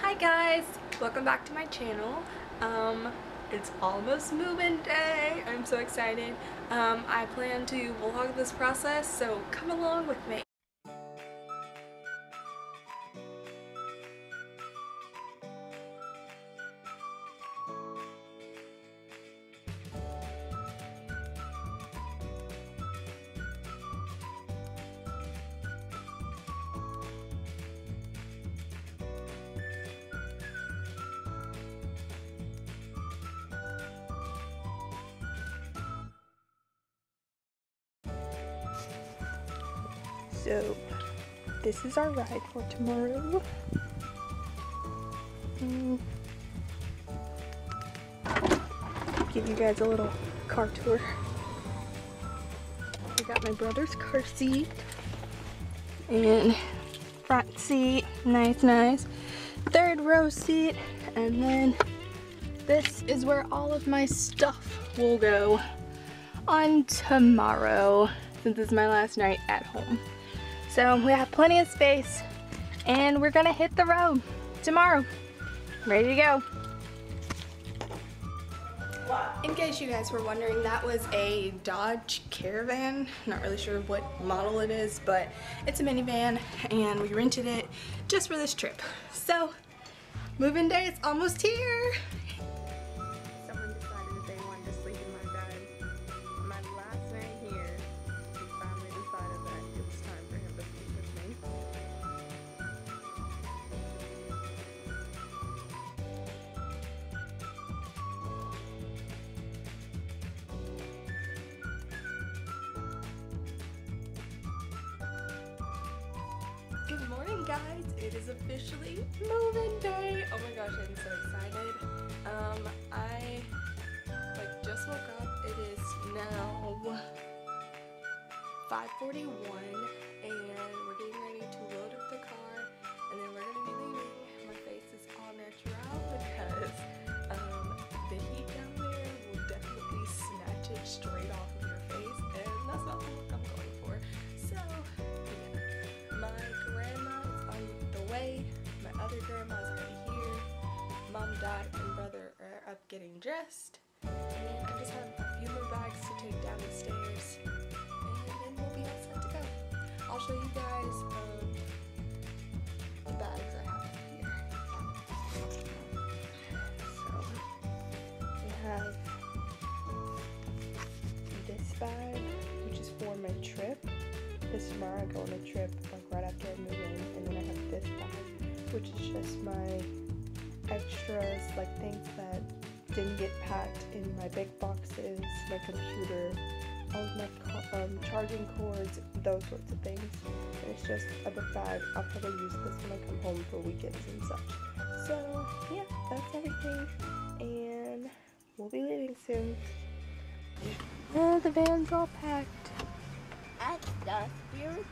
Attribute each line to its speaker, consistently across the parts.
Speaker 1: Hi guys, welcome back to my channel. Um, it's almost moving day. I'm so excited. Um, I plan to vlog this process, so come along with me. So, this is our ride for tomorrow. Mm. Give you guys a little car tour. I got my brother's car seat and front seat, nice, nice. Third row seat, and then this is where all of my stuff will go on tomorrow since it's my last night at home. So we have plenty of space and we're gonna hit the road tomorrow. Ready to go. In case you guys were wondering, that was a Dodge Caravan. Not really sure what model it is, but it's a minivan and we rented it just for this trip. So, moving day is almost here. Good morning guys, it is officially moving day. Oh my gosh, I'm so excited. Um, I like just woke up. It is now 5.41 and we're getting ready to up getting dressed. And I just have a few more bags to take down the stairs. And then we'll be all set to go. I'll show you guys um, the bags I have here. So, we have this bag, which is for my trip. This tomorrow I go on a trip like right after I move in, and then I have this bag, which is just my extras, like things didn't get packed in my big boxes, my computer, all of my um, charging cords, those sorts of things. And it's just a book bag. I'll probably use this when I come home for weekends and such. So yeah, that's everything, and we'll be leaving soon. Oh, the van's all packed.
Speaker 2: at the spirit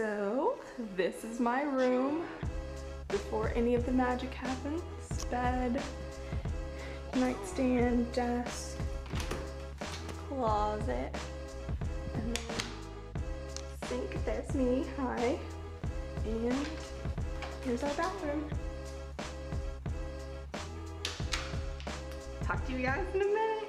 Speaker 1: So, this is my room before any of the magic happens. Bed, nightstand, desk, closet, and then sink. There's me. Hi. And here's our bathroom. Talk to you guys in a minute.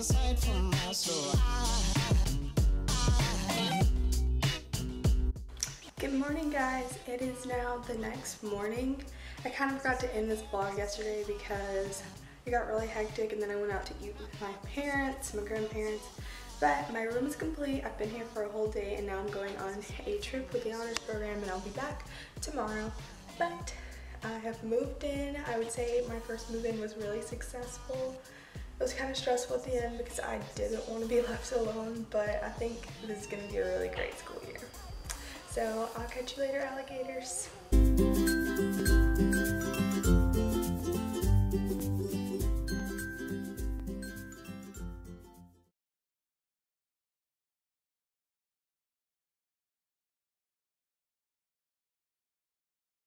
Speaker 3: aside from my soul.
Speaker 1: Good morning guys, it is now the next morning. I kind of forgot to end this vlog yesterday because it got really hectic and then I went out to eat with my parents, my grandparents, but my room is complete. I've been here for a whole day and now I'm going on a trip with the honors program and I'll be back tomorrow. But I have moved in. I would say my first move in was really successful. It was kind of stressful at the end because I didn't want to be left alone, but I think this is going to be a really great school year. So I'll catch you later, alligators.